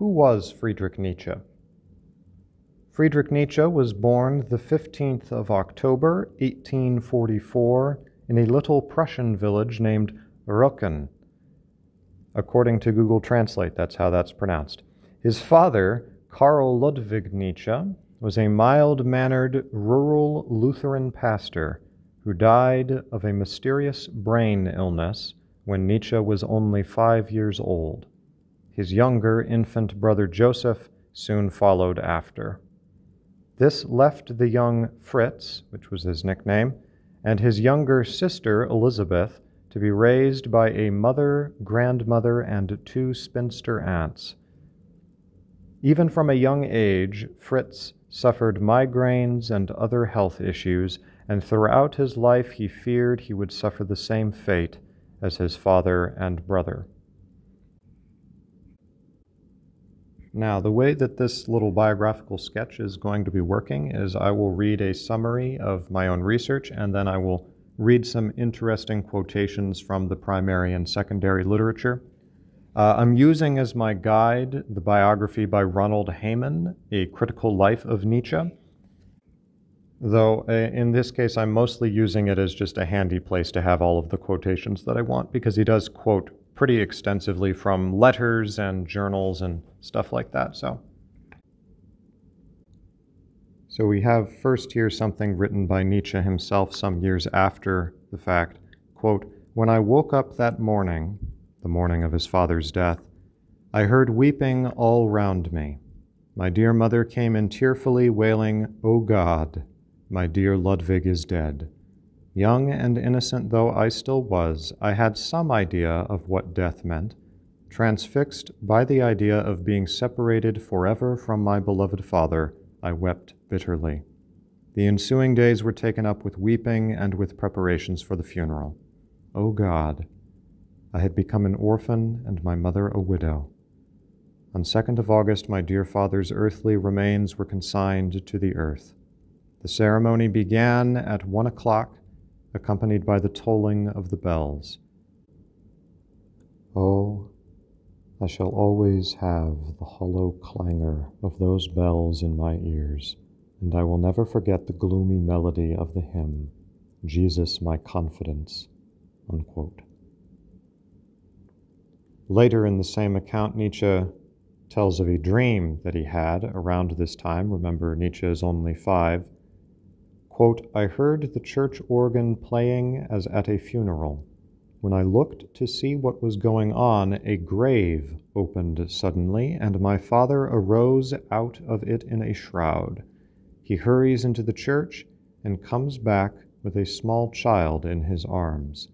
Who was Friedrich Nietzsche? Friedrich Nietzsche was born the 15th of October, 1844, in a little Prussian village named Röcken. According to Google Translate, that's how that's pronounced. His father, Karl Ludwig Nietzsche, was a mild mannered rural Lutheran pastor who died of a mysterious brain illness when Nietzsche was only five years old. His younger infant brother Joseph soon followed after. This left the young Fritz, which was his nickname, and his younger sister Elizabeth to be raised by a mother, grandmother, and two spinster aunts. Even from a young age, Fritz suffered migraines and other health issues, and throughout his life he feared he would suffer the same fate as his father and brother. Now, the way that this little biographical sketch is going to be working is I will read a summary of my own research and then I will read some interesting quotations from the primary and secondary literature. Uh, I'm using as my guide the biography by Ronald Hayman, A Critical Life of Nietzsche. Though uh, in this case, I'm mostly using it as just a handy place to have all of the quotations that I want because he does quote pretty extensively from letters and journals and stuff like that. So, so we have first here something written by Nietzsche himself some years after the fact. Quote, When I woke up that morning, the morning of his father's death, I heard weeping all round me. My dear mother came in tearfully wailing, O God, my dear Ludwig is dead. Young and innocent though I still was, I had some idea of what death meant, transfixed by the idea of being separated forever from my beloved father, I wept bitterly. The ensuing days were taken up with weeping and with preparations for the funeral. O God, I had become an orphan and my mother a widow. On 2nd of August, my dear father's earthly remains were consigned to the earth. The ceremony began at one o'clock, accompanied by the tolling of the bells. Oh, I shall always have the hollow clangor of those bells in my ears, and I will never forget the gloomy melody of the hymn, Jesus my confidence. Unquote. Later in the same account, Nietzsche tells of a dream that he had around this time. Remember, Nietzsche is only five. Quote, I heard the church organ playing as at a funeral. When I looked to see what was going on, a grave opened suddenly, and my father arose out of it in a shroud. He hurries into the church and comes back with a small child in his arms.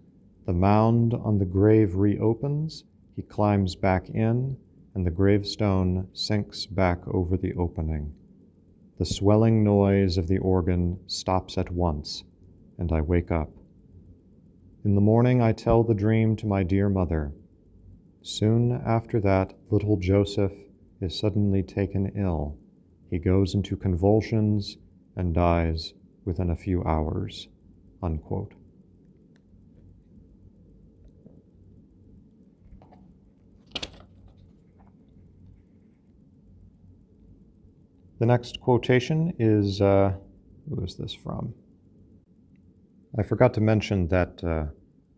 The mound on the grave reopens he climbs back in, and the gravestone sinks back over the opening. The swelling noise of the organ stops at once, and I wake up. In the morning, I tell the dream to my dear mother. Soon after that, little Joseph is suddenly taken ill. He goes into convulsions and dies within a few hours. Unquote. The next quotation is uh, who is this from? I forgot to mention that uh,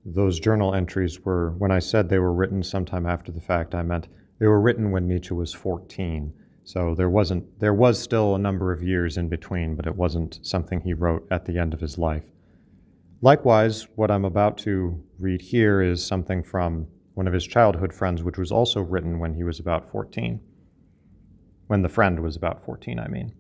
those journal entries were, when I said they were written sometime after the fact, I meant they were written when Nietzsche was 14. So there wasn't, there was still a number of years in between, but it wasn't something he wrote at the end of his life. Likewise, what I'm about to read here is something from one of his childhood friends, which was also written when he was about 14 when the friend was about 14, I mean.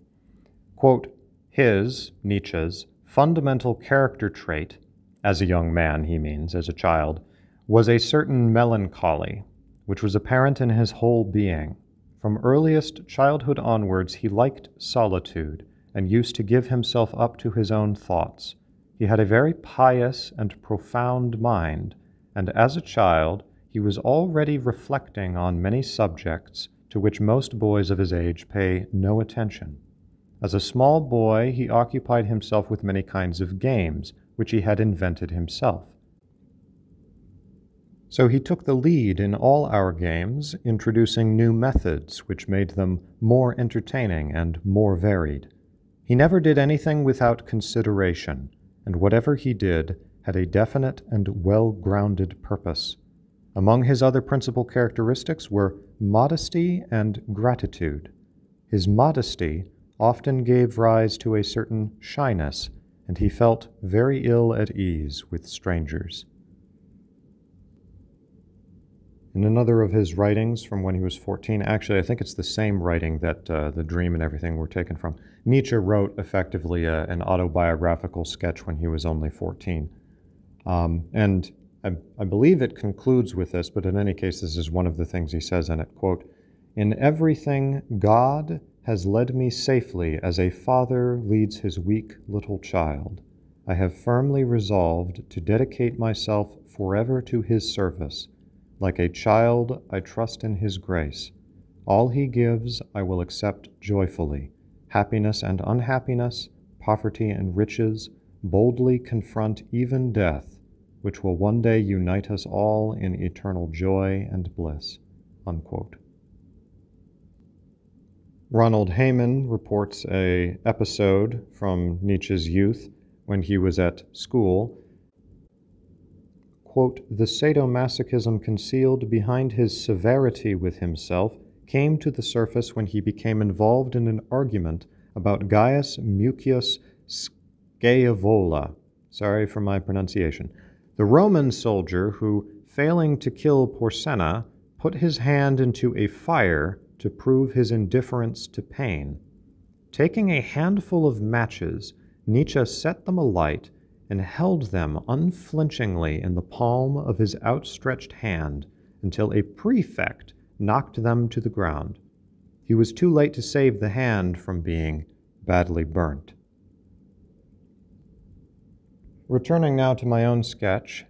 Quote, his, Nietzsche's, fundamental character trait, as a young man, he means, as a child, was a certain melancholy, which was apparent in his whole being. From earliest childhood onwards, he liked solitude and used to give himself up to his own thoughts. He had a very pious and profound mind, and as a child, he was already reflecting on many subjects to which most boys of his age pay no attention. As a small boy, he occupied himself with many kinds of games, which he had invented himself. So he took the lead in all our games, introducing new methods which made them more entertaining and more varied. He never did anything without consideration, and whatever he did had a definite and well grounded purpose. Among his other principal characteristics were modesty and gratitude. His modesty often gave rise to a certain shyness, and he felt very ill at ease with strangers. In another of his writings from when he was 14, actually, I think it's the same writing that uh, The Dream and everything were taken from. Nietzsche wrote effectively a, an autobiographical sketch when he was only 14. Um, and I, I believe it concludes with this, but in any case, this is one of the things he says in it. Quote, In everything, God has led me safely as a father leads his weak little child. I have firmly resolved to dedicate myself forever to his service like a child, I trust in His grace. All He gives, I will accept joyfully. Happiness and unhappiness, poverty and riches, boldly confront even death, which will one day unite us all in eternal joy and bliss. Unquote. Ronald Hayman reports a episode from Nietzsche's youth when he was at school quote, the sadomasochism concealed behind his severity with himself came to the surface when he became involved in an argument about Gaius Mucius Scaevola. Sorry for my pronunciation. The Roman soldier who, failing to kill Porsenna, put his hand into a fire to prove his indifference to pain. Taking a handful of matches, Nietzsche set them alight and held them unflinchingly in the palm of his outstretched hand until a prefect knocked them to the ground. He was too late to save the hand from being badly burnt. Returning now to my own sketch,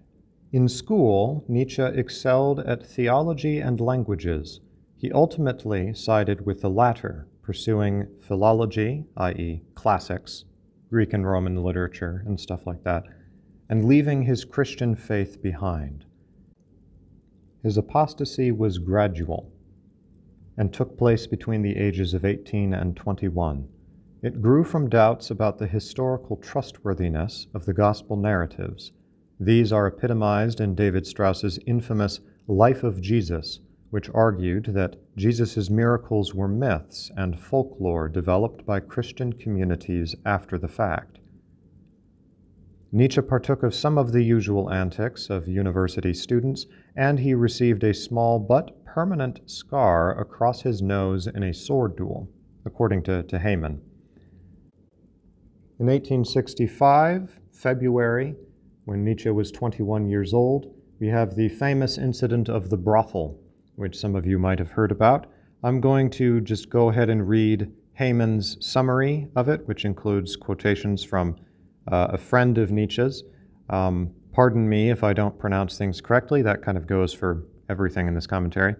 in school, Nietzsche excelled at theology and languages. He ultimately sided with the latter, pursuing philology, i.e., classics, Greek and Roman literature and stuff like that, and leaving his Christian faith behind. His apostasy was gradual and took place between the ages of 18 and 21. It grew from doubts about the historical trustworthiness of the gospel narratives. These are epitomized in David Strauss's infamous Life of Jesus, which argued that Jesus' miracles were myths and folklore developed by Christian communities after the fact. Nietzsche partook of some of the usual antics of university students, and he received a small but permanent scar across his nose in a sword duel, according to, to Hayman. In 1865, February, when Nietzsche was 21 years old, we have the famous incident of the brothel which some of you might have heard about. I'm going to just go ahead and read Hayman's summary of it, which includes quotations from uh, a friend of Nietzsche's. Um, pardon me if I don't pronounce things correctly, that kind of goes for everything in this commentary.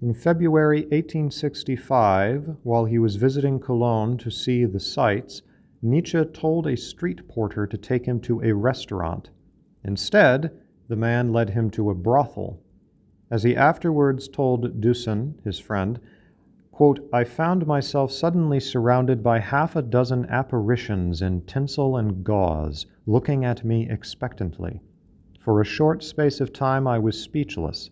In February 1865, while he was visiting Cologne to see the sights, Nietzsche told a street porter to take him to a restaurant. Instead, the man led him to a brothel as he afterwards told Deussen, his friend, quote, I found myself suddenly surrounded by half a dozen apparitions in tinsel and gauze, looking at me expectantly. For a short space of time I was speechless.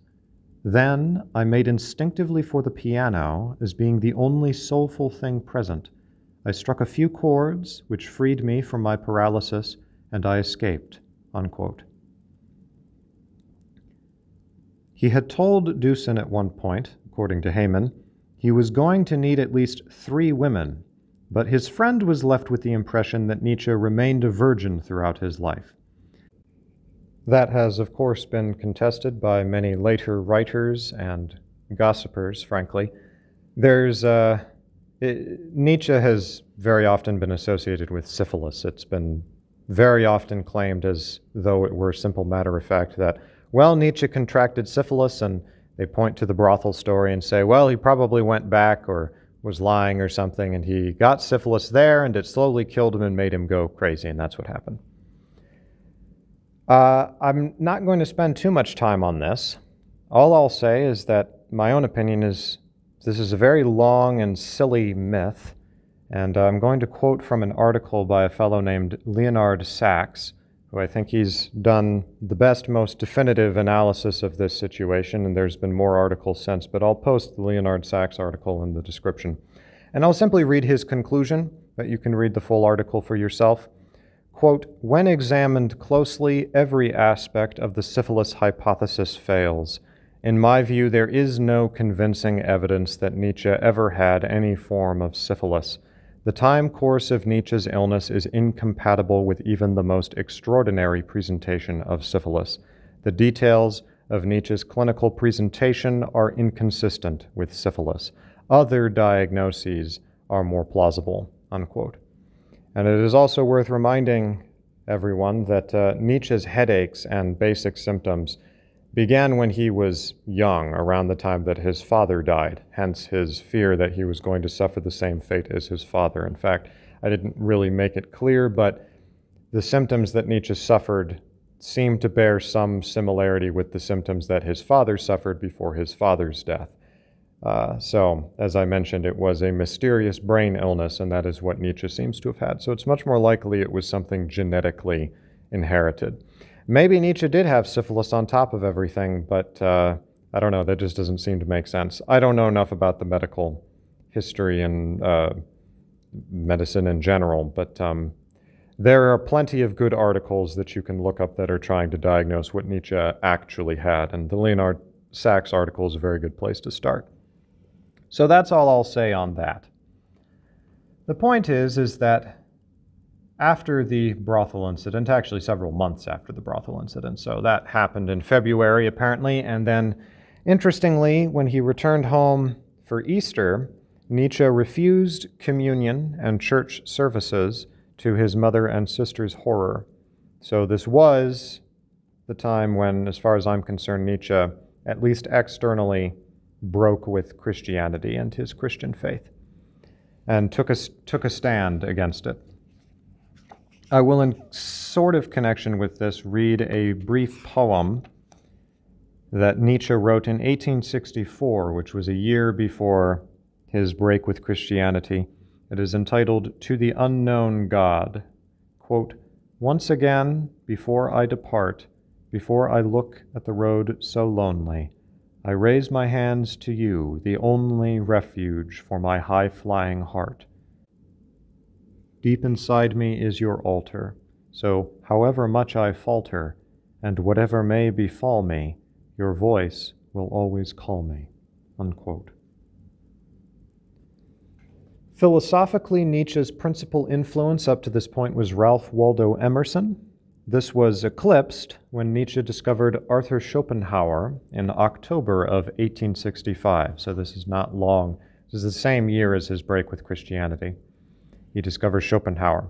Then I made instinctively for the piano as being the only soulful thing present. I struck a few chords, which freed me from my paralysis, and I escaped. Unquote. He had told Deussen at one point, according to Hayman, he was going to need at least three women, but his friend was left with the impression that Nietzsche remained a virgin throughout his life. That has, of course, been contested by many later writers and gossipers, frankly. There's uh, it, Nietzsche has very often been associated with syphilis. It's been very often claimed as though it were a simple matter of fact that well, Nietzsche contracted syphilis, and they point to the brothel story and say, well, he probably went back or was lying or something, and he got syphilis there, and it slowly killed him and made him go crazy, and that's what happened. Uh, I'm not going to spend too much time on this. All I'll say is that my own opinion is this is a very long and silly myth, and I'm going to quote from an article by a fellow named Leonard Sax, who I think he's done the best, most definitive analysis of this situation, and there's been more articles since, but I'll post the Leonard Sax article in the description. And I'll simply read his conclusion, but you can read the full article for yourself. Quote, when examined closely, every aspect of the syphilis hypothesis fails. In my view, there is no convincing evidence that Nietzsche ever had any form of syphilis. The time course of Nietzsche's illness is incompatible with even the most extraordinary presentation of syphilis. The details of Nietzsche's clinical presentation are inconsistent with syphilis. Other diagnoses are more plausible. Unquote. And it is also worth reminding everyone that uh, Nietzsche's headaches and basic symptoms began when he was young, around the time that his father died, hence his fear that he was going to suffer the same fate as his father. In fact, I didn't really make it clear, but the symptoms that Nietzsche suffered seemed to bear some similarity with the symptoms that his father suffered before his father's death. Uh, so, as I mentioned, it was a mysterious brain illness, and that is what Nietzsche seems to have had. So, it's much more likely it was something genetically inherited. Maybe Nietzsche did have syphilis on top of everything, but uh, I don't know. That just doesn't seem to make sense. I don't know enough about the medical history and uh, medicine in general, but um, there are plenty of good articles that you can look up that are trying to diagnose what Nietzsche actually had, and the Leonard Sax article is a very good place to start. So that's all I'll say on that. The point is, is that after the brothel incident, actually several months after the brothel incident. So that happened in February, apparently. And then, interestingly, when he returned home for Easter, Nietzsche refused communion and church services to his mother and sister's horror. So this was the time when, as far as I'm concerned, Nietzsche, at least externally, broke with Christianity and his Christian faith and took a, took a stand against it. Uh, I will, in sort of connection with this, read a brief poem that Nietzsche wrote in 1864, which was a year before his break with Christianity. It is entitled To the Unknown God. Quote, Once again, before I depart, before I look at the road so lonely, I raise my hands to you, the only refuge for my high flying heart. Deep inside me is your altar, so however much I falter, and whatever may befall me, your voice will always call me. Unquote. Philosophically, Nietzsche's principal influence up to this point was Ralph Waldo Emerson. This was eclipsed when Nietzsche discovered Arthur Schopenhauer in October of 1865. So this is not long. This is the same year as his break with Christianity he discovers Schopenhauer.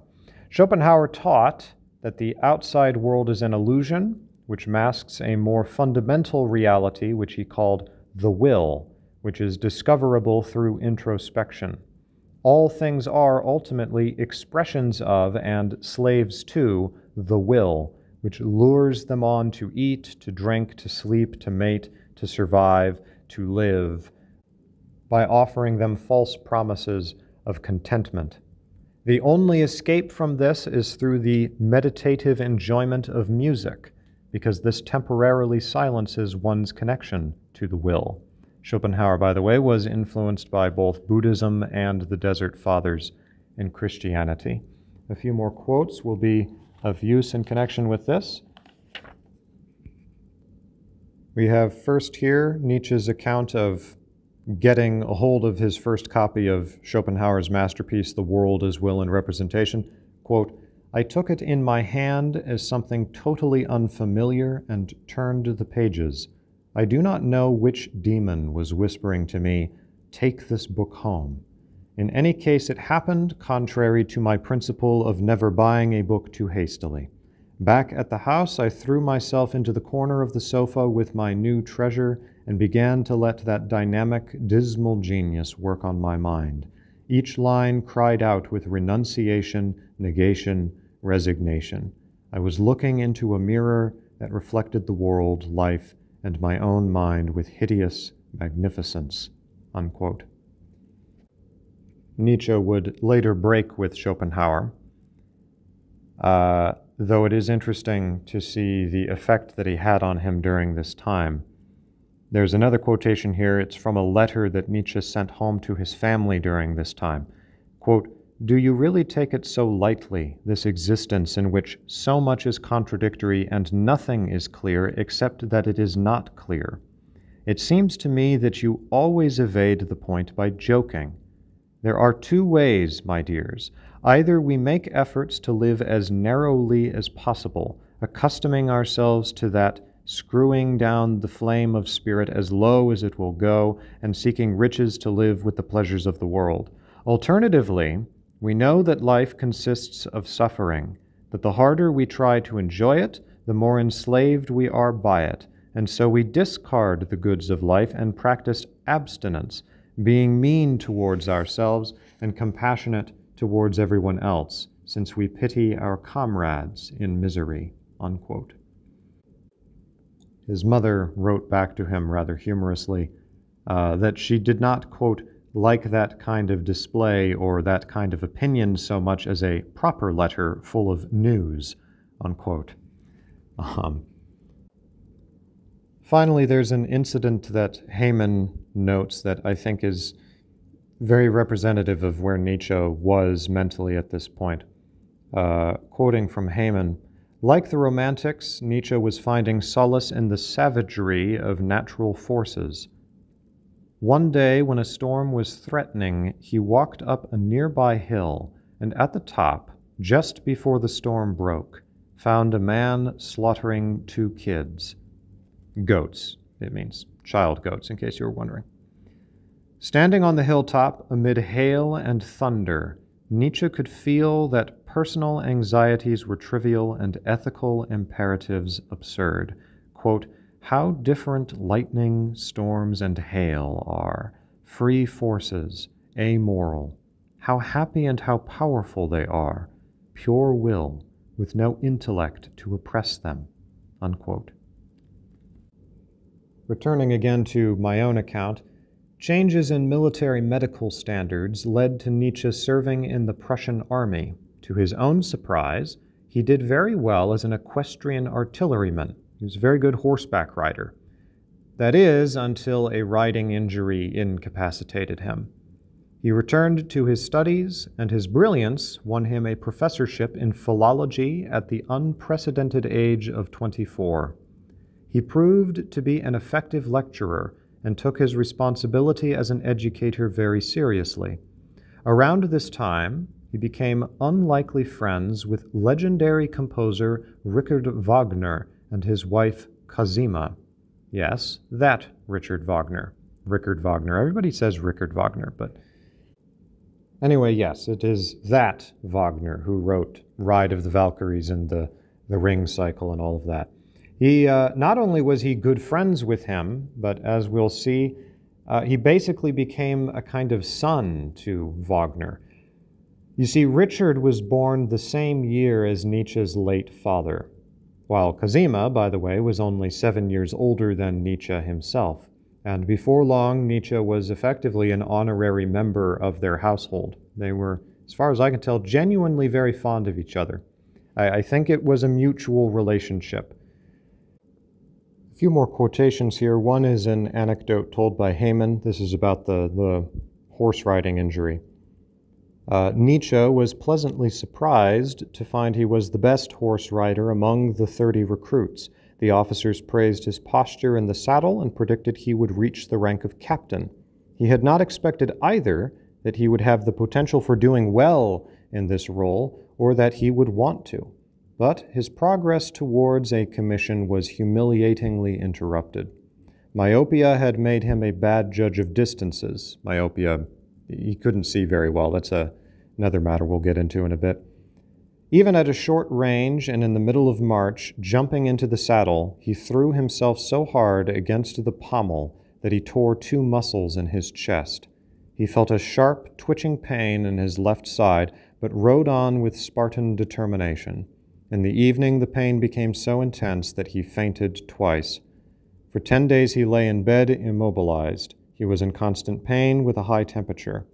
Schopenhauer taught that the outside world is an illusion which masks a more fundamental reality, which he called the will, which is discoverable through introspection. All things are ultimately expressions of and slaves to the will, which lures them on to eat, to drink, to sleep, to mate, to survive, to live, by offering them false promises of contentment. The only escape from this is through the meditative enjoyment of music, because this temporarily silences one's connection to the will. Schopenhauer, by the way, was influenced by both Buddhism and the Desert Fathers in Christianity. A few more quotes will be of use in connection with this. We have first here Nietzsche's account of getting a hold of his first copy of Schopenhauer's masterpiece, The World as Will and Representation, quote, I took it in my hand as something totally unfamiliar and turned the pages. I do not know which demon was whispering to me, Take this book home. In any case, it happened contrary to my principle of never buying a book too hastily. Back at the house, I threw myself into the corner of the sofa with my new treasure and began to let that dynamic, dismal genius work on my mind. Each line cried out with renunciation, negation, resignation. I was looking into a mirror that reflected the world, life, and my own mind with hideous magnificence. Unquote. Nietzsche would later break with Schopenhauer, uh, though it is interesting to see the effect that he had on him during this time. There's another quotation here. It's from a letter that Nietzsche sent home to his family during this time. Quote, Do you really take it so lightly, this existence in which so much is contradictory and nothing is clear except that it is not clear? It seems to me that you always evade the point by joking. There are two ways, my dears. Either we make efforts to live as narrowly as possible, accustoming ourselves to that screwing down the flame of spirit as low as it will go, and seeking riches to live with the pleasures of the world. Alternatively, we know that life consists of suffering, that the harder we try to enjoy it, the more enslaved we are by it, and so we discard the goods of life and practice abstinence, being mean towards ourselves and compassionate towards everyone else, since we pity our comrades in misery. Unquote. His mother wrote back to him rather humorously uh, that she did not, quote, like that kind of display or that kind of opinion so much as a proper letter full of news, unquote. Um, finally, there's an incident that Hayman notes that I think is very representative of where Nietzsche was mentally at this point. Uh, quoting from Hayman, like the Romantics, Nietzsche was finding solace in the savagery of natural forces. One day, when a storm was threatening, he walked up a nearby hill, and at the top, just before the storm broke, found a man slaughtering two kids. Goats, it means child goats, in case you were wondering. Standing on the hilltop amid hail and thunder, Nietzsche could feel that personal anxieties were trivial and ethical imperatives absurd. Quote, How different lightning, storms, and hail are, free forces, amoral. How happy and how powerful they are, pure will, with no intellect to oppress them. Unquote. Returning again to my own account, changes in military medical standards led to Nietzsche serving in the Prussian army to his own surprise, he did very well as an equestrian artilleryman. He was a very good horseback rider. That is, until a riding injury incapacitated him. He returned to his studies, and his brilliance won him a professorship in philology at the unprecedented age of 24. He proved to be an effective lecturer and took his responsibility as an educator very seriously. Around this time, he became unlikely friends with legendary composer Richard Wagner and his wife Cosima. Yes, that Richard Wagner. Richard Wagner. Everybody says Richard Wagner, but anyway, yes, it is that Wagner who wrote Ride of the Valkyries and the, the Ring Cycle and all of that. He uh, not only was he good friends with him, but as we'll see, uh, he basically became a kind of son to Wagner. You see, Richard was born the same year as Nietzsche's late father, while Cosima, by the way, was only seven years older than Nietzsche himself. And before long, Nietzsche was effectively an honorary member of their household. They were, as far as I can tell, genuinely very fond of each other. I, I think it was a mutual relationship. A few more quotations here. One is an anecdote told by Hayman. This is about the, the horse riding injury. Uh, Nietzsche was pleasantly surprised to find he was the best horse rider among the 30 recruits. The officers praised his posture in the saddle and predicted he would reach the rank of captain. He had not expected either that he would have the potential for doing well in this role or that he would want to. But his progress towards a commission was humiliatingly interrupted. Myopia had made him a bad judge of distances. Myopia he couldn't see very well. That's a, another matter we'll get into in a bit. Even at a short range and in the middle of March, jumping into the saddle, he threw himself so hard against the pommel that he tore two muscles in his chest. He felt a sharp, twitching pain in his left side, but rode on with Spartan determination. In the evening, the pain became so intense that he fainted twice. For ten days he lay in bed immobilized. He was in constant pain with a high temperature.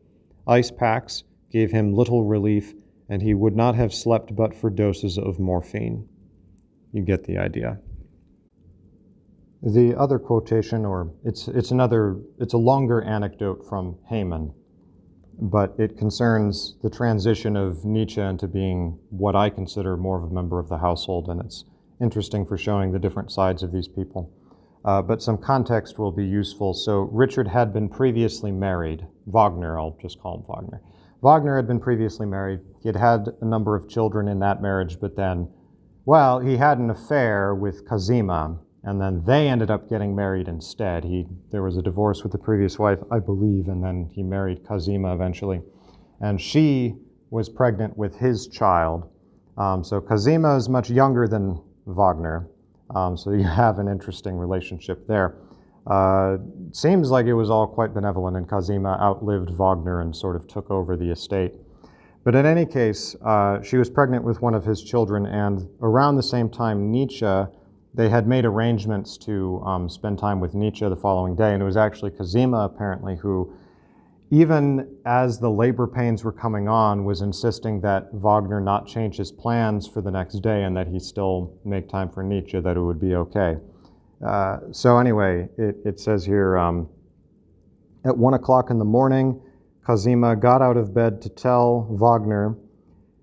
Ice packs gave him little relief, and he would not have slept but for doses of morphine. You get the idea. The other quotation, or it's, it's another, it's a longer anecdote from Hayman, but it concerns the transition of Nietzsche into being what I consider more of a member of the household, and it's interesting for showing the different sides of these people. Uh, but some context will be useful. So, Richard had been previously married. Wagner, I'll just call him Wagner. Wagner had been previously married. He had had a number of children in that marriage, but then, well, he had an affair with Cosima, and then they ended up getting married instead. He, there was a divorce with the previous wife, I believe, and then he married Cosima eventually. And she was pregnant with his child. Um, so Cosima is much younger than Wagner, um, so you have an interesting relationship there. Uh, seems like it was all quite benevolent, and Cosima outlived Wagner and sort of took over the estate. But in any case, uh, she was pregnant with one of his children, and around the same time, Nietzsche, they had made arrangements to um, spend time with Nietzsche the following day, and it was actually Cosima apparently, who even as the labor pains were coming on, was insisting that Wagner not change his plans for the next day and that he still make time for Nietzsche, that it would be okay. Uh, so, anyway, it, it says here um, at one o'clock in the morning, Cosima got out of bed to tell Wagner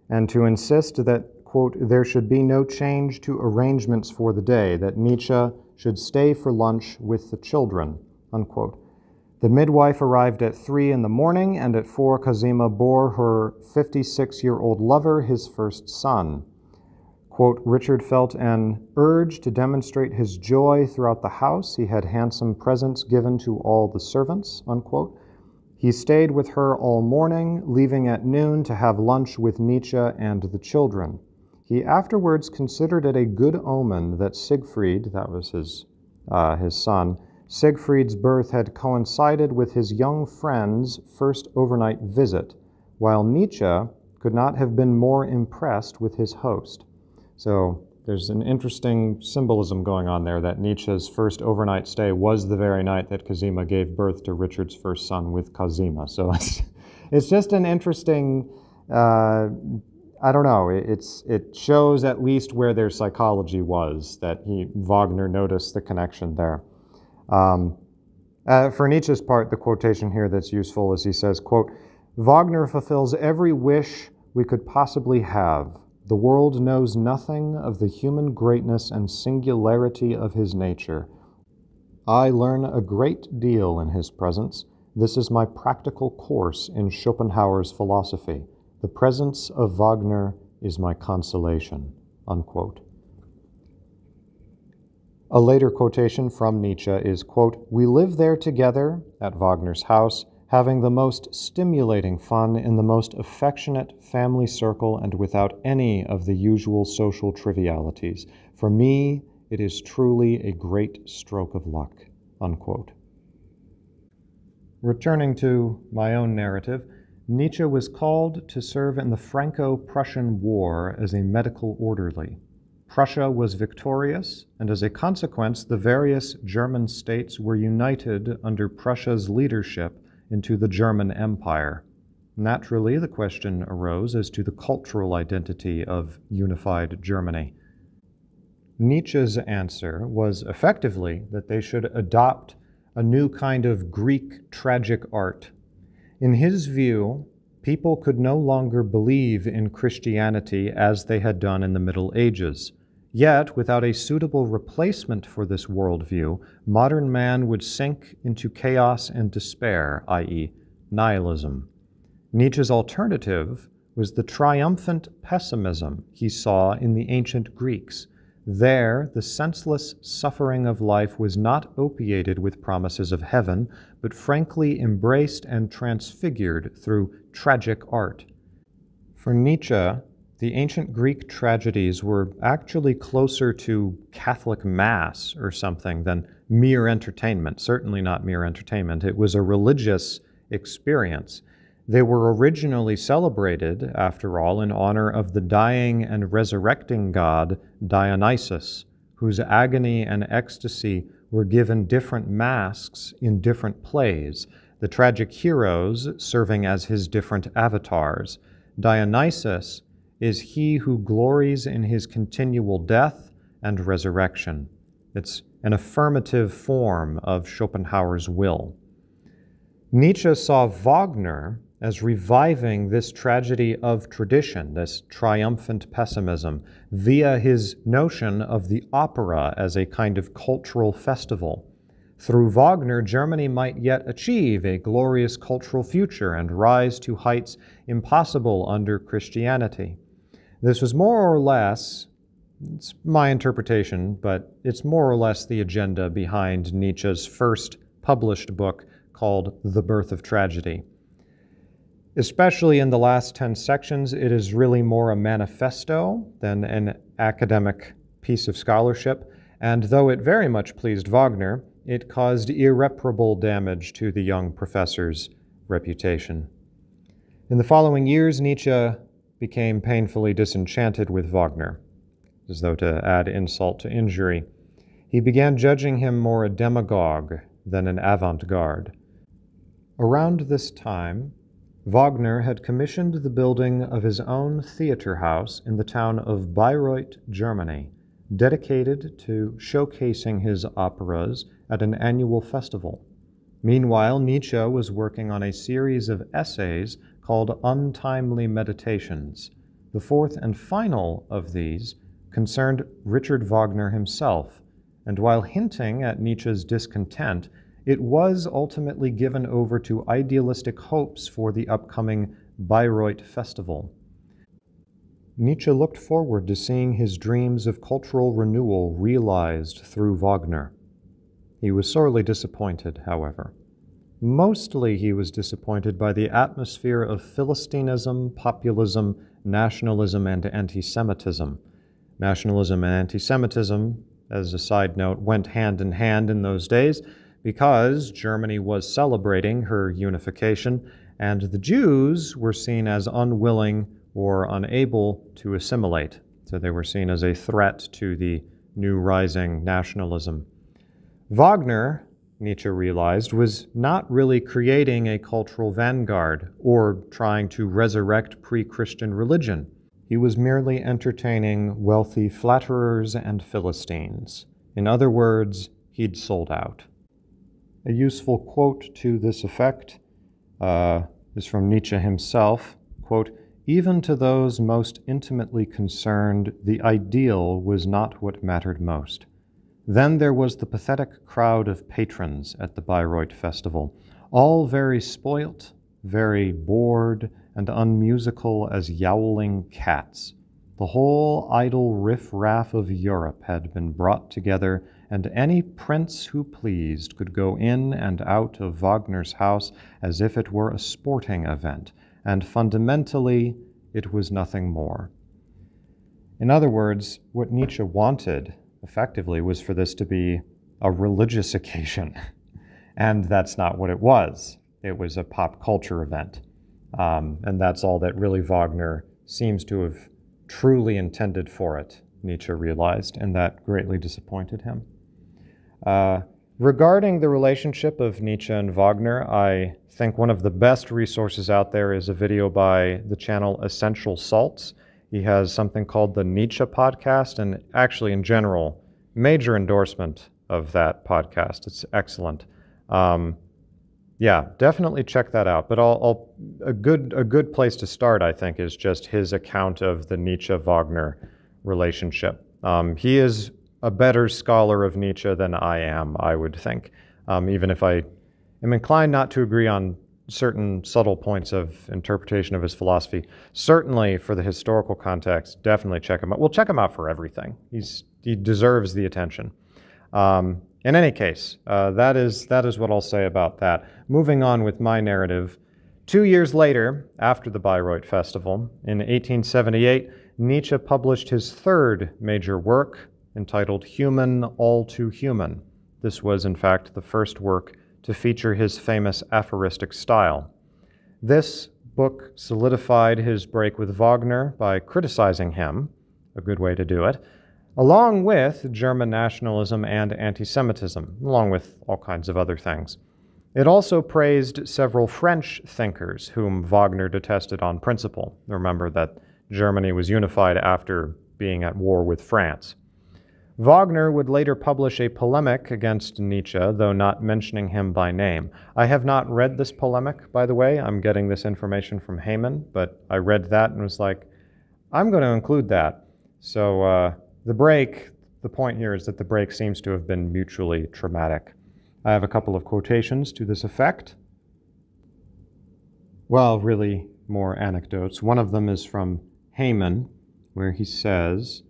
and to insist that, quote, there should be no change to arrangements for the day, that Nietzsche should stay for lunch with the children, unquote. The midwife arrived at three in the morning, and at four, Cosima bore her 56 year old lover his first son. Quote, Richard felt an urge to demonstrate his joy throughout the house. He had handsome presents given to all the servants. Unquote. He stayed with her all morning, leaving at noon to have lunch with Nietzsche and the children. He afterwards considered it a good omen that Siegfried, that was his, uh, his son, Siegfried's birth had coincided with his young friend's first overnight visit, while Nietzsche could not have been more impressed with his host. So there's an interesting symbolism going on there that Nietzsche's first overnight stay was the very night that Cosima gave birth to Richard's first son with Cosima. So it's, it's just an interesting, uh, I don't know, it's, it shows at least where their psychology was, that he, Wagner noticed the connection there. Um, uh, for Nietzsche's part, the quotation here that's useful is he says, quote, Wagner fulfills every wish we could possibly have. The world knows nothing of the human greatness and singularity of his nature. I learn a great deal in his presence. This is my practical course in Schopenhauer's philosophy. The presence of Wagner is my consolation. Unquote. A later quotation from Nietzsche is, quote, We live there together at Wagner's house, having the most stimulating fun in the most affectionate family circle and without any of the usual social trivialities. For me, it is truly a great stroke of luck. Unquote. Returning to my own narrative, Nietzsche was called to serve in the Franco Prussian War as a medical orderly. Prussia was victorious, and as a consequence, the various German states were united under Prussia's leadership into the German Empire. Naturally, the question arose as to the cultural identity of unified Germany. Nietzsche's answer was effectively that they should adopt a new kind of Greek tragic art. In his view, people could no longer believe in Christianity as they had done in the Middle Ages. Yet, without a suitable replacement for this worldview, modern man would sink into chaos and despair, i.e., nihilism. Nietzsche's alternative was the triumphant pessimism he saw in the ancient Greeks. There, the senseless suffering of life was not opiated with promises of heaven, but frankly embraced and transfigured through tragic art. For Nietzsche, the ancient Greek tragedies were actually closer to Catholic Mass or something than mere entertainment, certainly not mere entertainment. It was a religious experience. They were originally celebrated, after all, in honor of the dying and resurrecting god Dionysus, whose agony and ecstasy were given different masks in different plays, the tragic heroes serving as his different avatars. Dionysus is he who glories in his continual death and resurrection. It's an affirmative form of Schopenhauer's will. Nietzsche saw Wagner as reviving this tragedy of tradition, this triumphant pessimism, via his notion of the opera as a kind of cultural festival. Through Wagner, Germany might yet achieve a glorious cultural future and rise to heights impossible under Christianity. This was more or less, it's my interpretation, but it's more or less the agenda behind Nietzsche's first published book called The Birth of Tragedy. Especially in the last 10 sections, it is really more a manifesto than an academic piece of scholarship, and though it very much pleased Wagner, it caused irreparable damage to the young professor's reputation. In the following years, Nietzsche became painfully disenchanted with Wagner, as though to add insult to injury. He began judging him more a demagogue than an avant garde. Around this time, Wagner had commissioned the building of his own theater house in the town of Bayreuth, Germany, dedicated to showcasing his operas at an annual festival. Meanwhile, Nietzsche was working on a series of essays called Untimely Meditations. The fourth and final of these concerned Richard Wagner himself, and while hinting at Nietzsche's discontent, it was ultimately given over to idealistic hopes for the upcoming Bayreuth Festival. Nietzsche looked forward to seeing his dreams of cultural renewal realized through Wagner. He was sorely disappointed, however. Mostly he was disappointed by the atmosphere of Philistinism, populism, nationalism, and anti Semitism. Nationalism and anti Semitism, as a side note, went hand in hand in those days because Germany was celebrating her unification and the Jews were seen as unwilling or unable to assimilate. So they were seen as a threat to the new rising nationalism. Wagner, Nietzsche realized, was not really creating a cultural vanguard or trying to resurrect pre Christian religion. He was merely entertaining wealthy flatterers and Philistines. In other words, he'd sold out. A useful quote to this effect uh, is from Nietzsche himself. Quote, even to those most intimately concerned, the ideal was not what mattered most. Then there was the pathetic crowd of patrons at the Bayreuth festival, all very spoilt, very bored, and unmusical as yowling cats. The whole idle riff-raff of Europe had been brought together and any prince who pleased could go in and out of Wagner's house as if it were a sporting event, and fundamentally it was nothing more. In other words, what Nietzsche wanted, effectively, was for this to be a religious occasion. and that's not what it was. It was a pop culture event. Um, and that's all that really Wagner seems to have truly intended for it, Nietzsche realized, and that greatly disappointed him. Uh, regarding the relationship of Nietzsche and Wagner, I think one of the best resources out there is a video by the channel Essential Salts. He has something called the Nietzsche podcast, and actually, in general, major endorsement of that podcast. It's excellent. Um, yeah, definitely check that out. But I'll, I'll, a good a good place to start, I think, is just his account of the Nietzsche Wagner relationship. Um, he is a better scholar of Nietzsche than I am, I would think, um, even if I am inclined not to agree on certain subtle points of interpretation of his philosophy. Certainly, for the historical context, definitely check him out. We'll check him out for everything. He's he deserves the attention. Um, in any case, uh, that is that is what I'll say about that. Moving on with my narrative. Two years later, after the Bayreuth Festival, in 1878, Nietzsche published his third major work, entitled Human All Too Human. This was, in fact, the first work to feature his famous aphoristic style. This book solidified his break with Wagner by criticizing him, a good way to do it, along with German nationalism and anti Semitism, along with all kinds of other things. It also praised several French thinkers whom Wagner detested on principle. Remember that Germany was unified after being at war with France. Wagner would later publish a polemic against Nietzsche, though not mentioning him by name. I have not read this polemic, by the way. I'm getting this information from Hayman, but I read that and was like, I'm going to include that. So uh, the break, the point here is that the break seems to have been mutually traumatic. I have a couple of quotations to this effect. Well, really more anecdotes. One of them is from Hayman, where he says,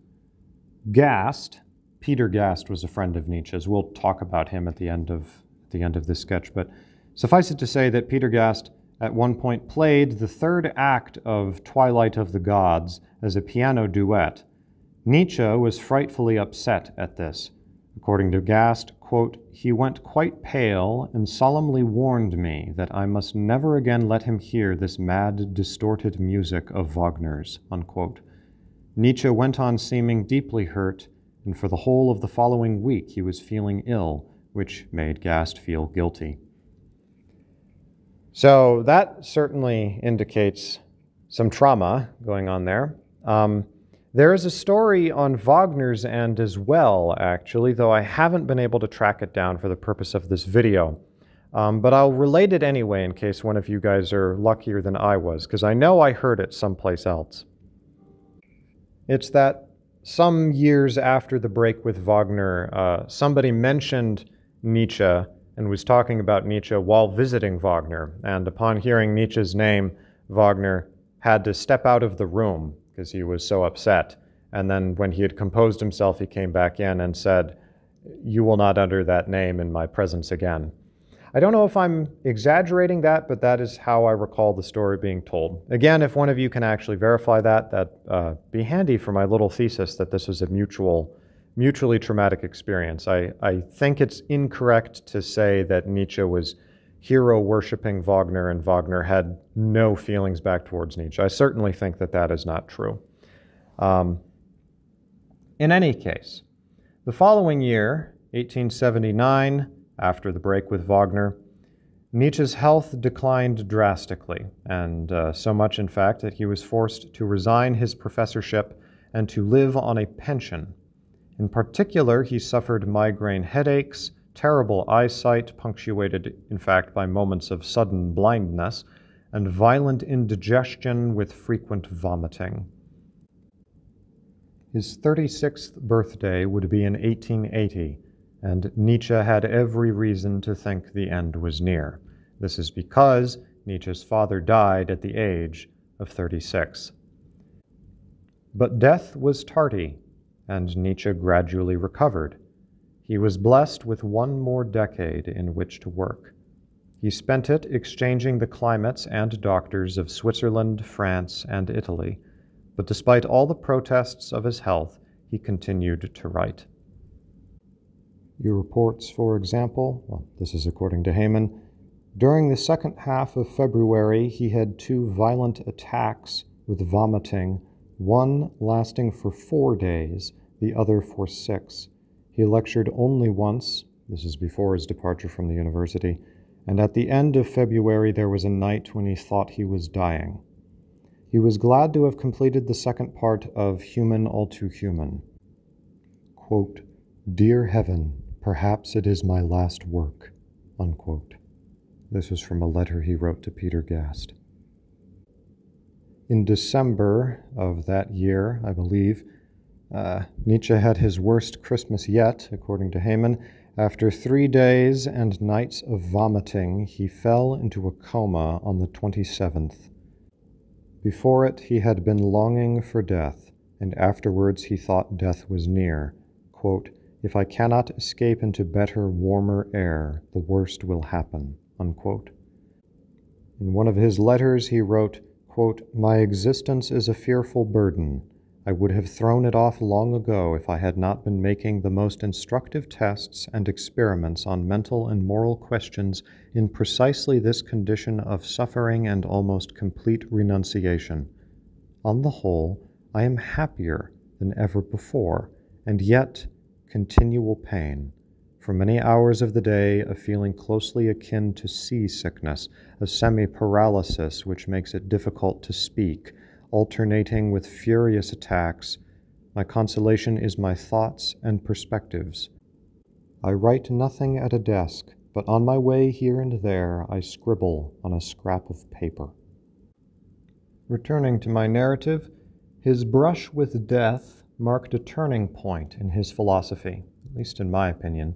Gast, Peter Gast was a friend of Nietzsche's. We'll talk about him at the end of the end of this sketch, but suffice it to say that Peter Gast at one point played the third act of Twilight of the Gods as a piano duet. Nietzsche was frightfully upset at this. According to Gast, quote, he went quite pale and solemnly warned me that I must never again let him hear this mad, distorted music of Wagner's. Unquote. Nietzsche went on seeming deeply hurt, and for the whole of the following week he was feeling ill, which made Gast feel guilty. So that certainly indicates some trauma going on there. Um, there is a story on Wagner's end as well, actually, though I haven't been able to track it down for the purpose of this video. Um, but I'll relate it anyway in case one of you guys are luckier than I was, because I know I heard it someplace else. It's that some years after the break with Wagner, uh, somebody mentioned Nietzsche and was talking about Nietzsche while visiting Wagner. And upon hearing Nietzsche's name, Wagner had to step out of the room because he was so upset. And then when he had composed himself, he came back in and said, You will not utter that name in my presence again. I don't know if I'm exaggerating that, but that is how I recall the story being told. Again, if one of you can actually verify that, that'd uh, be handy for my little thesis that this was a mutual, mutually traumatic experience. I, I think it's incorrect to say that Nietzsche was hero worshiping Wagner and Wagner had no feelings back towards Nietzsche. I certainly think that that is not true. Um, in any case, the following year, 1879, after the break with Wagner, Nietzsche's health declined drastically, and uh, so much, in fact, that he was forced to resign his professorship and to live on a pension. In particular, he suffered migraine headaches terrible eyesight, punctuated, in fact, by moments of sudden blindness, and violent indigestion with frequent vomiting. His 36th birthday would be in 1880, and Nietzsche had every reason to think the end was near. This is because Nietzsche's father died at the age of 36. But death was tardy, and Nietzsche gradually recovered. He was blessed with one more decade in which to work. He spent it exchanging the climates and doctors of Switzerland, France, and Italy, but despite all the protests of his health, he continued to write. He reports, for example, well, this is according to Hayman, during the second half of February, he had two violent attacks with vomiting, one lasting for four days, the other for six. He lectured only once, this is before his departure from the university, and at the end of February there was a night when he thought he was dying. He was glad to have completed the second part of Human All Too Human. Quote, Dear Heaven, perhaps it is my last work. Unquote. This was from a letter he wrote to Peter Gast. In December of that year, I believe, uh, Nietzsche had his worst Christmas yet, according to Hayman. After three days and nights of vomiting, he fell into a coma on the 27th. Before it, he had been longing for death, and afterwards he thought death was near. Quote, if I cannot escape into better, warmer air, the worst will happen. Unquote. In one of his letters, he wrote, quote, My existence is a fearful burden. I would have thrown it off long ago if I had not been making the most instructive tests and experiments on mental and moral questions in precisely this condition of suffering and almost complete renunciation. On the whole, I am happier than ever before, and yet continual pain. For many hours of the day, a feeling closely akin to seasickness, a semi paralysis which makes it difficult to speak alternating with furious attacks, my consolation is my thoughts and perspectives. I write nothing at a desk, but on my way here and there I scribble on a scrap of paper. Returning to my narrative, his brush with death marked a turning point in his philosophy, at least in my opinion.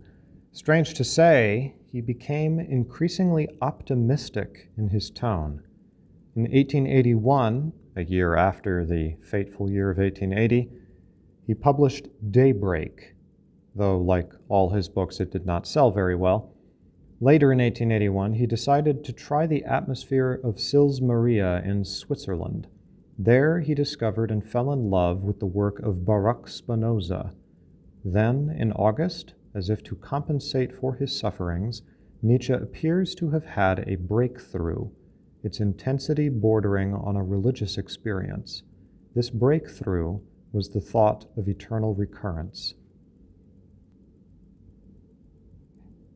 Strange to say, he became increasingly optimistic in his tone. In 1881, a year after the fateful year of 1880, he published Daybreak, though, like all his books, it did not sell very well. Later in 1881, he decided to try the atmosphere of Sils Maria in Switzerland. There he discovered and fell in love with the work of Baruch Spinoza. Then, in August, as if to compensate for his sufferings, Nietzsche appears to have had a breakthrough its intensity bordering on a religious experience. This breakthrough was the thought of eternal recurrence.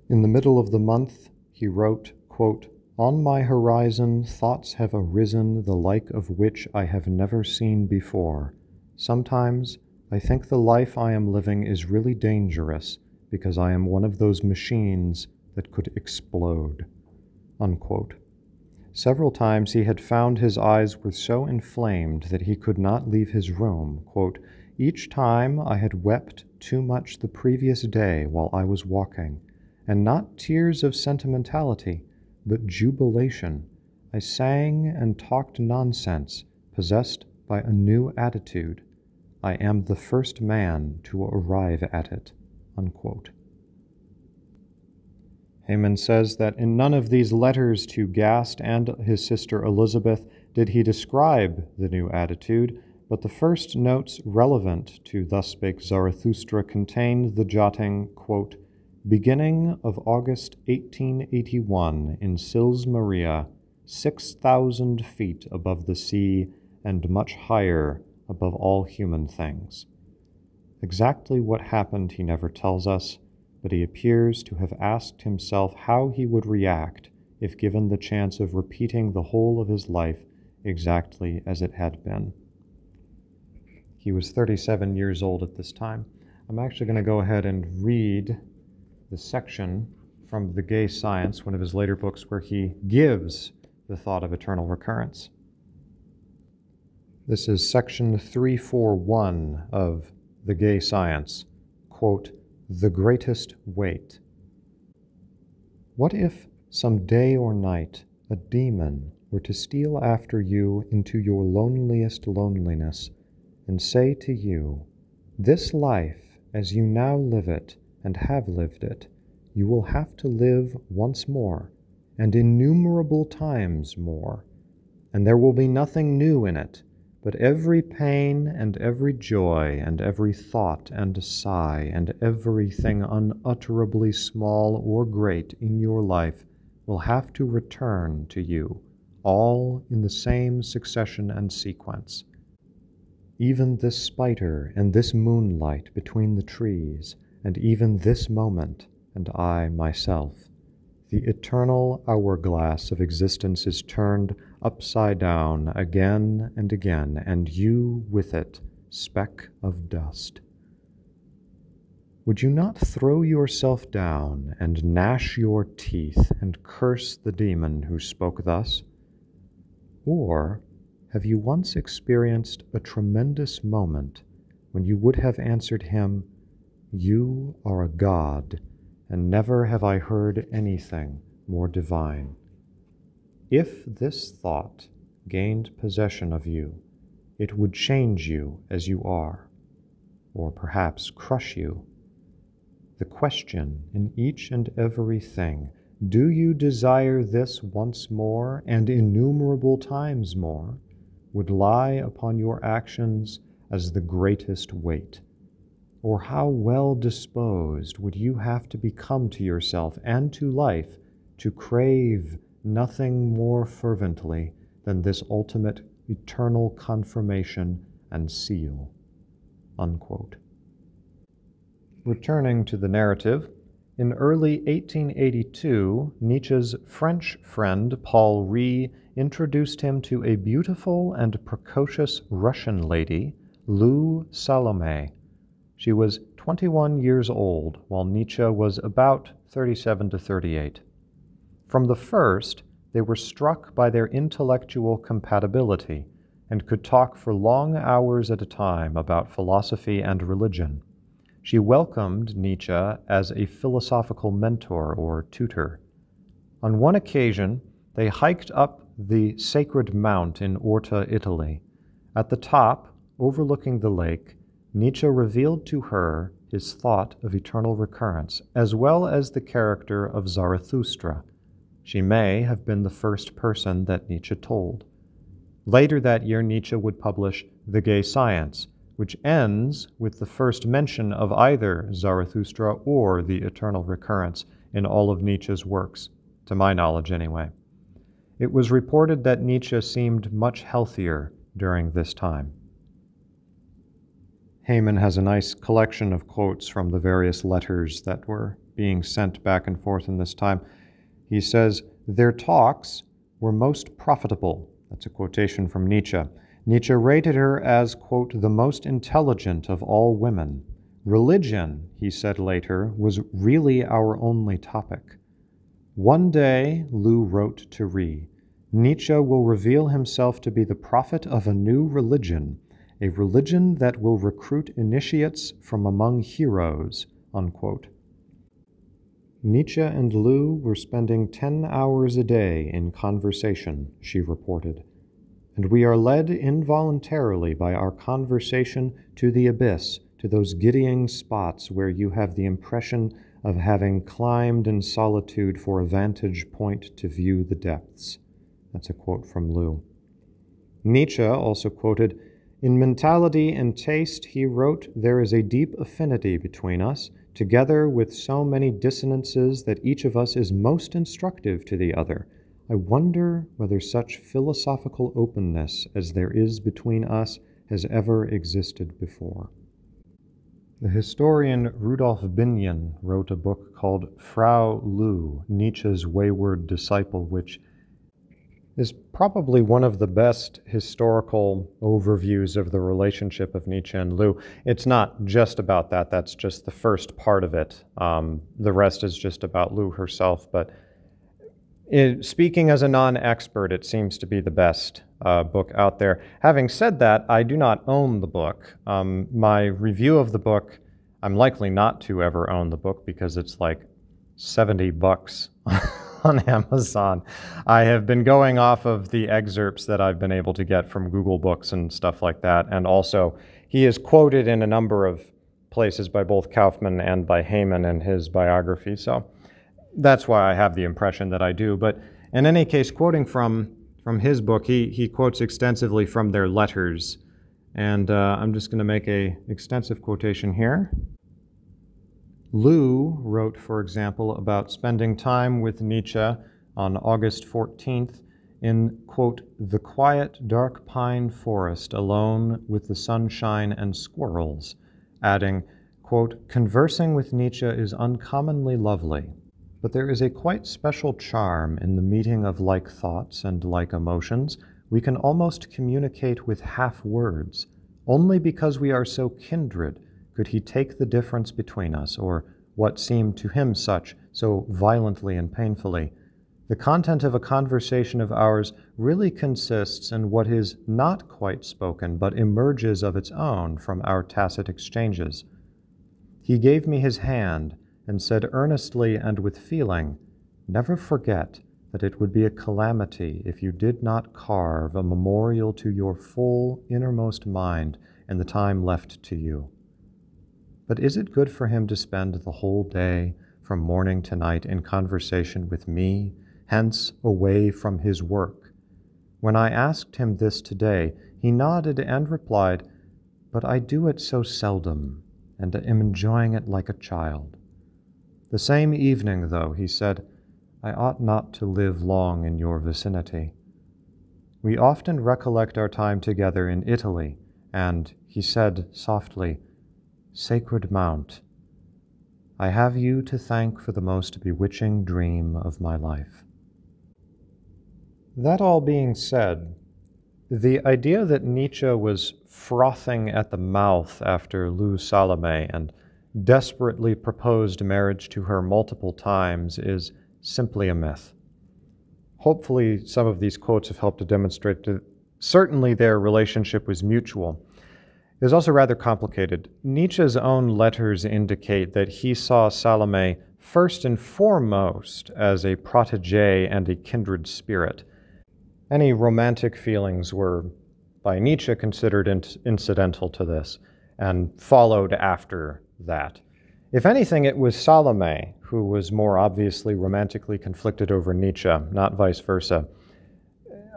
In the middle of the month, he wrote, quote, On my horizon, thoughts have arisen the like of which I have never seen before. Sometimes I think the life I am living is really dangerous because I am one of those machines that could explode. Unquote. Several times he had found his eyes were so inflamed that he could not leave his room. Quote, Each time I had wept too much the previous day while I was walking, and not tears of sentimentality, but jubilation. I sang and talked nonsense, possessed by a new attitude. I am the first man to arrive at it. Unquote. Hayman says that in none of these letters to Gast and his sister Elizabeth did he describe the new attitude, but the first notes relevant to Thus Spake Zarathustra contained the jotting, quote, Beginning of August 1881 in Sils Maria, 6,000 feet above the sea and much higher above all human things. Exactly what happened he never tells us, but he appears to have asked himself how he would react if given the chance of repeating the whole of his life exactly as it had been. He was 37 years old at this time. I'm actually going to go ahead and read the section from The Gay Science, one of his later books, where he gives the thought of eternal recurrence. This is section 341 of The Gay Science. Quote, the greatest weight. What if some day or night a demon were to steal after you into your loneliest loneliness and say to you, This life, as you now live it and have lived it, you will have to live once more, and innumerable times more, and there will be nothing new in it but every pain and every joy and every thought and sigh and everything unutterably small or great in your life will have to return to you, all in the same succession and sequence. Even this spider and this moonlight between the trees, and even this moment, and I myself. The eternal hourglass of existence is turned upside down again and again, and you with it, speck of dust. Would you not throw yourself down and gnash your teeth and curse the demon who spoke thus? Or have you once experienced a tremendous moment when you would have answered him, You are a God, and never have I heard anything more divine? If this thought gained possession of you, it would change you as you are, or perhaps crush you. The question in each and every thing do you desire this once more and innumerable times more? would lie upon your actions as the greatest weight? Or how well disposed would you have to become to yourself and to life to crave nothing more fervently than this ultimate eternal confirmation and seal? Unquote. Returning to the narrative, in early 1882, Nietzsche's French friend Paul Riesz introduced him to a beautiful and precocious Russian lady, Lou Salome. She was 21 years old, while Nietzsche was about 37 to 38. From the first, they were struck by their intellectual compatibility and could talk for long hours at a time about philosophy and religion. She welcomed Nietzsche as a philosophical mentor or tutor. On one occasion, they hiked up the Sacred Mount in Orta, Italy. At the top, overlooking the lake, Nietzsche revealed to her his thought of eternal recurrence, as well as the character of Zarathustra. She may have been the first person that Nietzsche told. Later that year, Nietzsche would publish The Gay Science, which ends with the first mention of either Zarathustra or the eternal recurrence in all of Nietzsche's works, to my knowledge anyway. It was reported that Nietzsche seemed much healthier during this time. Hayman has a nice collection of quotes from the various letters that were being sent back and forth in this time. He says, Their talks were most profitable. That's a quotation from Nietzsche Nietzsche rated her as, quote, the most intelligent of all women. Religion, he said later, was really our only topic. One day, Lou wrote to Riesz, Nietzsche will reveal himself to be the prophet of a new religion, a religion that will recruit initiates from among heroes. Unquote. Nietzsche and Lou were spending 10 hours a day in conversation, she reported and we are led involuntarily by our conversation to the abyss, to those giddying spots where you have the impression of having climbed in solitude for a vantage point to view the depths. That's a quote from Lou. Nietzsche also quoted In mentality and taste, he wrote, there is a deep affinity between us, together with so many dissonances that each of us is most instructive to the other I wonder whether such philosophical openness as there is between us has ever existed before. The historian Rudolf Binion wrote a book called Frau Lou, Nietzsche's Wayward Disciple, which is probably one of the best historical overviews of the relationship of Nietzsche and Lou. It's not just about that, that's just the first part of it. Um, the rest is just about Lou herself, but it, speaking as a non expert, it seems to be the best uh, book out there. Having said that, I do not own the book. Um, my review of the book, I'm likely not to ever own the book because it's like 70 bucks on Amazon. I have been going off of the excerpts that I've been able to get from Google Books and stuff like that. And also, he is quoted in a number of places by both Kaufmann and by Hayman in his biography. So that's why I have the impression that I do. But in any case, quoting from, from his book, he, he quotes extensively from their letters. And uh, I'm just going to make a extensive quotation here. Lou wrote, for example, about spending time with Nietzsche on August 14th in, quote, the quiet, dark pine forest alone with the sunshine and squirrels, adding, quote, conversing with Nietzsche is uncommonly lovely. But there is a quite special charm in the meeting of like thoughts and like emotions. We can almost communicate with half words. Only because we are so kindred could he take the difference between us, or what seemed to him such, so violently and painfully. The content of a conversation of ours really consists in what is not quite spoken, but emerges of its own from our tacit exchanges. He gave me his hand, and said earnestly and with feeling, Never forget that it would be a calamity if you did not carve a memorial to your full innermost mind in the time left to you. But is it good for him to spend the whole day, from morning to night, in conversation with me, hence away from his work? When I asked him this today, he nodded and replied, but I do it so seldom, and am enjoying it like a child. The same evening, though, he said, I ought not to live long in your vicinity. We often recollect our time together in Italy, and he said softly, Sacred Mount, I have you to thank for the most bewitching dream of my life. That all being said, the idea that Nietzsche was frothing at the mouth after Lou Salome and desperately proposed marriage to her multiple times is simply a myth. Hopefully, some of these quotes have helped to demonstrate that certainly their relationship was mutual. Is also rather complicated. Nietzsche's own letters indicate that he saw Salome first and foremost as a protege and a kindred spirit. Any romantic feelings were, by Nietzsche, considered in- incidental to this and followed after that. If anything, it was Salome who was more obviously romantically conflicted over Nietzsche, not vice versa.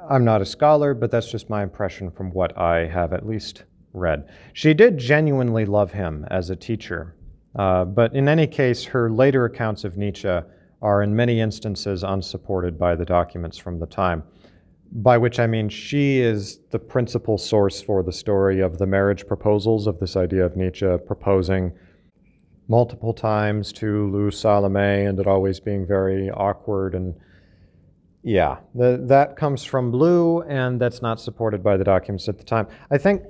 I'm not a scholar, but that's just my impression from what I have at least read. She did genuinely love him as a teacher, uh, but in any case, her later accounts of Nietzsche are in many instances unsupported by the documents from the time. By which I mean she is the principal source for the story of the marriage proposals, of this idea of Nietzsche proposing multiple times to Lou Salome and it always being very awkward and yeah, the, that comes from Lou, and that's not supported by the documents at the time. I think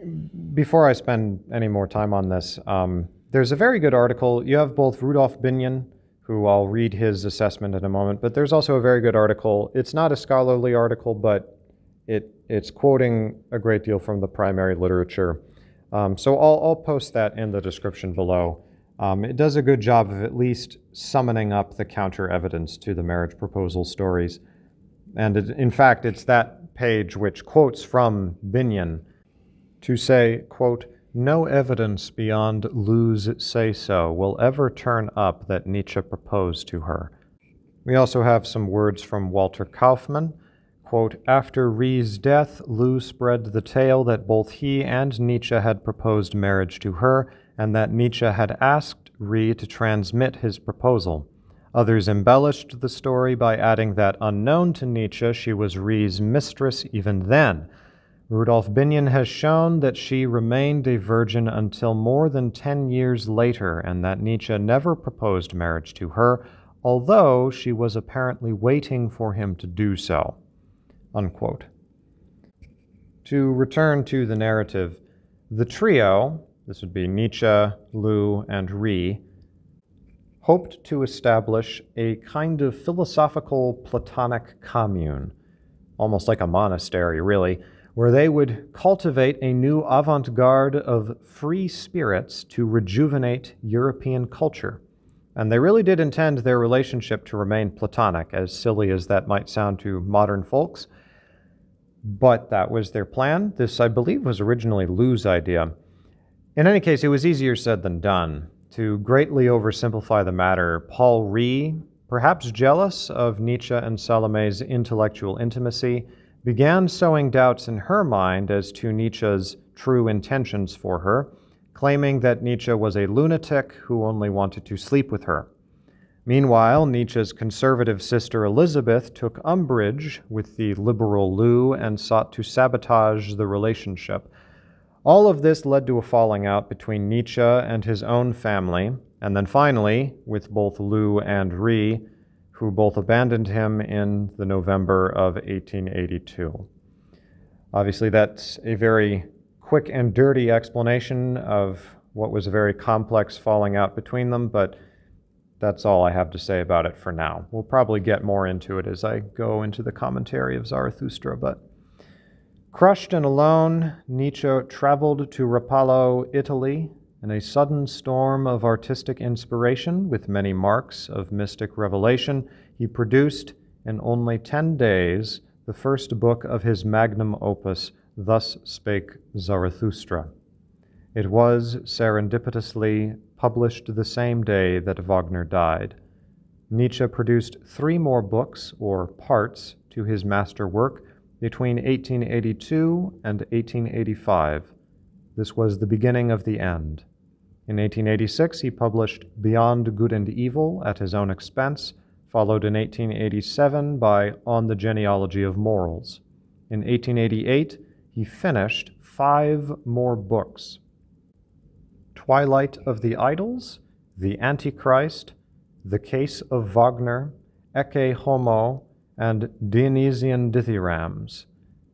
before I spend any more time on this, um, there's a very good article. You have both Rudolf Binion, who I'll read his assessment in a moment, but there's also a very good article. It's not a scholarly article, but it, it's quoting a great deal from the primary literature. Um, so I'll, I'll post that in the description below. Um, it does a good job of at least summoning up the counter evidence to the marriage proposal stories. And it, in fact, it's that page which quotes from Binion to say, quote, no evidence beyond Lou's say so will ever turn up that Nietzsche proposed to her. We also have some words from Walter Kaufmann. Quote, After Rée's death, Lou spread the tale that both he and Nietzsche had proposed marriage to her and that Nietzsche had asked Rée to transmit his proposal. Others embellished the story by adding that unknown to Nietzsche, she was Rée's mistress even then. Rudolf Binion has shown that she remained a virgin until more than ten years later, and that Nietzsche never proposed marriage to her, although she was apparently waiting for him to do so. Unquote. To return to the narrative, the trio, this would be Nietzsche, Lou, and Rée, hoped to establish a kind of philosophical Platonic commune, almost like a monastery, really, where they would cultivate a new avant garde of free spirits to rejuvenate European culture. And they really did intend their relationship to remain Platonic, as silly as that might sound to modern folks. But that was their plan. This, I believe, was originally Lou's idea. In any case, it was easier said than done. To greatly oversimplify the matter, Paul Rée, perhaps jealous of Nietzsche and Salome's intellectual intimacy, began sowing doubts in her mind as to Nietzsche's true intentions for her, claiming that Nietzsche was a lunatic who only wanted to sleep with her. Meanwhile, Nietzsche's conservative sister Elizabeth took umbrage with the liberal Lou and sought to sabotage the relationship, all of this led to a falling out between Nietzsche and his own family, and then finally with both Lou and Rée, who both abandoned him in the November of 1882. Obviously, that's a very quick and dirty explanation of what was a very complex falling out between them, but that's all I have to say about it for now. We'll probably get more into it as I go into the commentary of Zarathustra, but. Crushed and alone, Nietzsche traveled to Rapallo, Italy, in a sudden storm of artistic inspiration with many marks of mystic revelation. He produced, in only 10 days, the first book of his magnum opus, Thus Spake Zarathustra. It was serendipitously published the same day that Wagner died. Nietzsche produced three more books, or parts, to his master work between 1882 and 1885, this was the beginning of the end. In 1886, he published Beyond Good and Evil at his own expense, followed in 1887 by On the Genealogy of Morals. In 1888, he finished five more books Twilight of the Idols, The Antichrist, The Case of Wagner, Ecce Homo, and Dionysian Dithyrambs.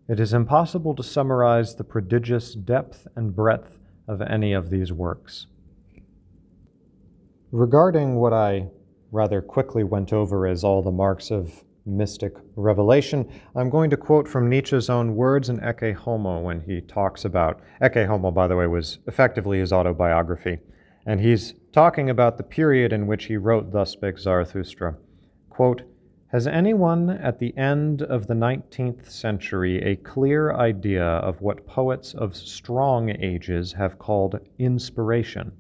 It is impossible to summarize the prodigious depth and breadth of any of these works. Regarding what I rather quickly went over as all the marks of mystic revelation, I'm going to quote from Nietzsche's own words in Ecce Homo when he talks about. Ecce Homo, by the way, was effectively his autobiography. And he's talking about the period in which he wrote Thus Spake Zarathustra. Quote, has anyone at the end of the 19th century a clear idea of what poets of strong ages have called inspiration?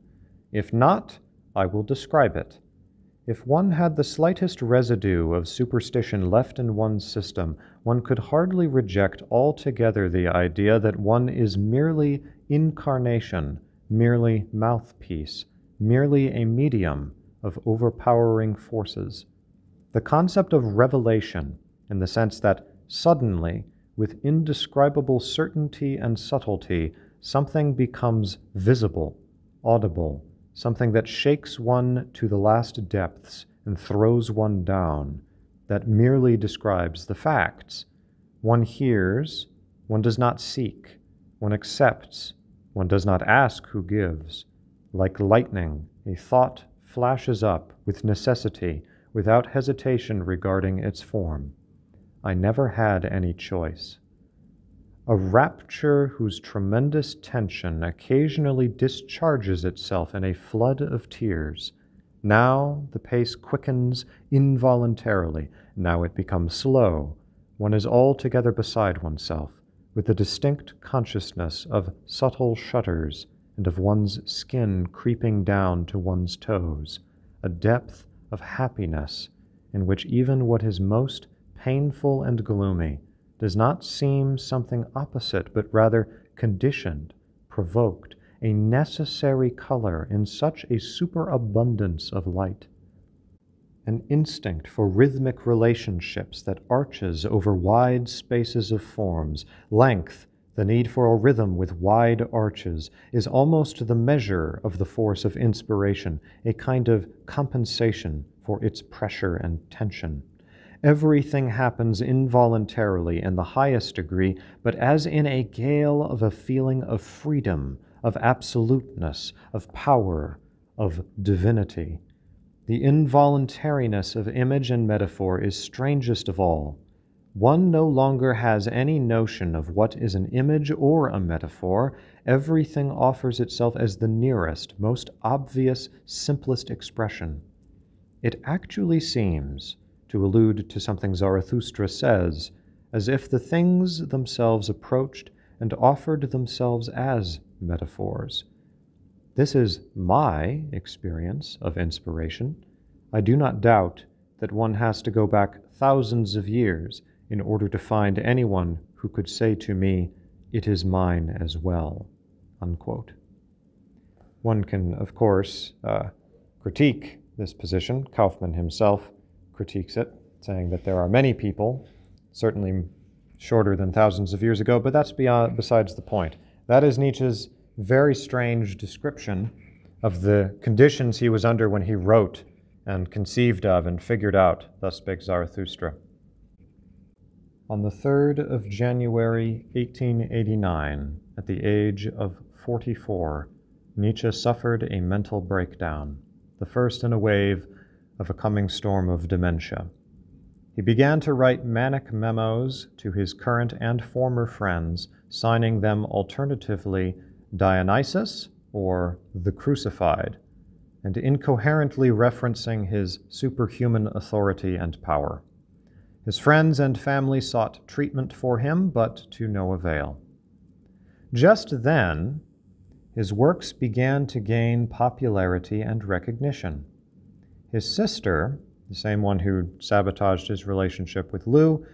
If not, I will describe it. If one had the slightest residue of superstition left in one's system, one could hardly reject altogether the idea that one is merely incarnation, merely mouthpiece, merely a medium of overpowering forces. The concept of revelation, in the sense that suddenly, with indescribable certainty and subtlety, something becomes visible, audible, something that shakes one to the last depths and throws one down, that merely describes the facts. One hears, one does not seek, one accepts, one does not ask who gives. Like lightning, a thought flashes up with necessity without hesitation regarding its form. I never had any choice. A rapture whose tremendous tension occasionally discharges itself in a flood of tears. Now the pace quickens involuntarily, now it becomes slow. One is altogether beside oneself, with the distinct consciousness of subtle shudders and of one's skin creeping down to one's toes, a depth of happiness in which even what is most painful and gloomy does not seem something opposite, but rather conditioned, provoked, a necessary color in such a superabundance of light. An instinct for rhythmic relationships that arches over wide spaces of forms, length, the need for a rhythm with wide arches is almost the measure of the force of inspiration, a kind of compensation for its pressure and tension. Everything happens involuntarily in the highest degree, but as in a gale of a feeling of freedom, of absoluteness, of power, of divinity. The involuntariness of image and metaphor is strangest of all. One no longer has any notion of what is an image or a metaphor. Everything offers itself as the nearest, most obvious, simplest expression. It actually seems to allude to something Zarathustra says, as if the things themselves approached and offered themselves as metaphors. This is my experience of inspiration. I do not doubt that one has to go back thousands of years in order to find anyone who could say to me, It is mine as well. Unquote. One can, of course, uh, critique this position. Kaufmann himself critiques it, saying that there are many people, certainly shorter than thousands of years ago, but that's beyond, besides the point. That is Nietzsche's very strange description of the conditions he was under when he wrote and conceived of and figured out Thus Spake Zarathustra. On the 3rd of January 1889, at the age of 44, Nietzsche suffered a mental breakdown, the first in a wave of a coming storm of dementia. He began to write manic memos to his current and former friends, signing them alternatively Dionysus or the Crucified, and incoherently referencing his superhuman authority and power. His friends and family sought treatment for him, but to no avail. Just then, his works began to gain popularity and recognition. His sister, the same one who sabotaged his relationship with Lou,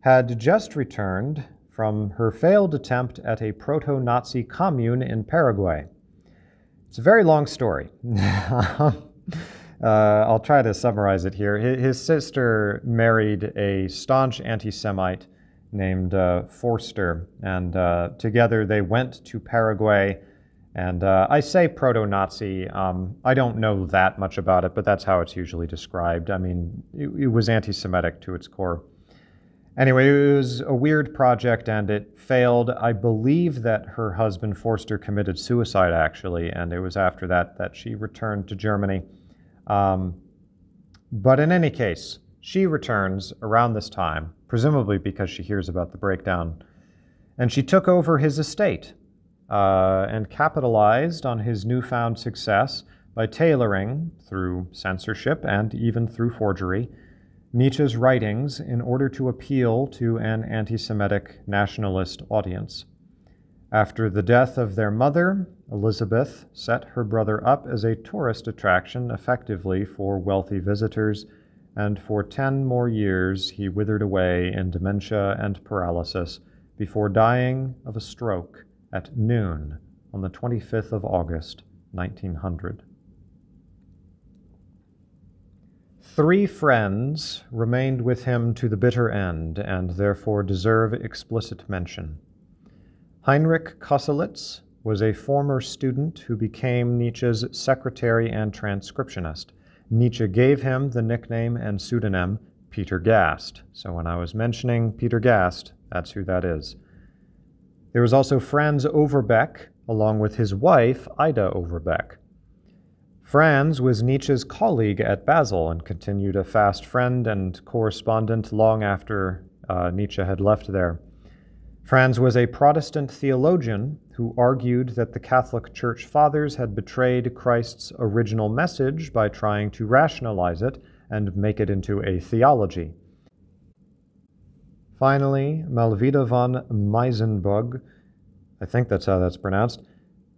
had just returned from her failed attempt at a proto Nazi commune in Paraguay. It's a very long story. uh, I'll try to summarize it here. His sister married a staunch anti Semite named uh, Forster, and uh, together they went to Paraguay. And uh, I say proto Nazi. Um, I don't know that much about it, but that's how it's usually described. I mean, it, it was anti Semitic to its core. Anyway, it was a weird project and it failed. I believe that her husband Forster committed suicide actually, and it was after that that she returned to Germany. Um, but in any case, she returns around this time, presumably because she hears about the breakdown, and she took over his estate uh, and capitalized on his newfound success by tailoring, through censorship and even through forgery, Nietzsche's writings in order to appeal to an anti Semitic nationalist audience. After the death of their mother, Elizabeth set her brother up as a tourist attraction effectively for wealthy visitors, and for ten more years he withered away in dementia and paralysis before dying of a stroke at noon on the 25th of August, 1900. Three friends remained with him to the bitter end and therefore deserve explicit mention. Heinrich Koselitz was a former student who became Nietzsche's secretary and transcriptionist. Nietzsche gave him the nickname and pseudonym Peter Gast. So when I was mentioning Peter Gast, that's who that is. There was also Franz Overbeck, along with his wife, Ida Overbeck. Franz was Nietzsche's colleague at Basel and continued a fast friend and correspondent long after uh, Nietzsche had left there. Franz was a Protestant theologian who argued that the Catholic Church Fathers had betrayed Christ's original message by trying to rationalize it and make it into a theology. Finally, Malwida von Meysenbug, I think that's how that's pronounced,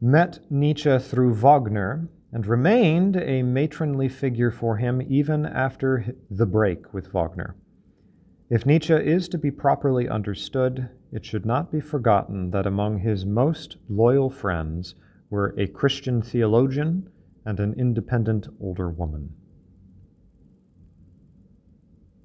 met Nietzsche through Wagner and remained a matronly figure for him even after the break with Wagner. If Nietzsche is to be properly understood, it should not be forgotten that among his most loyal friends were a Christian theologian and an independent older woman.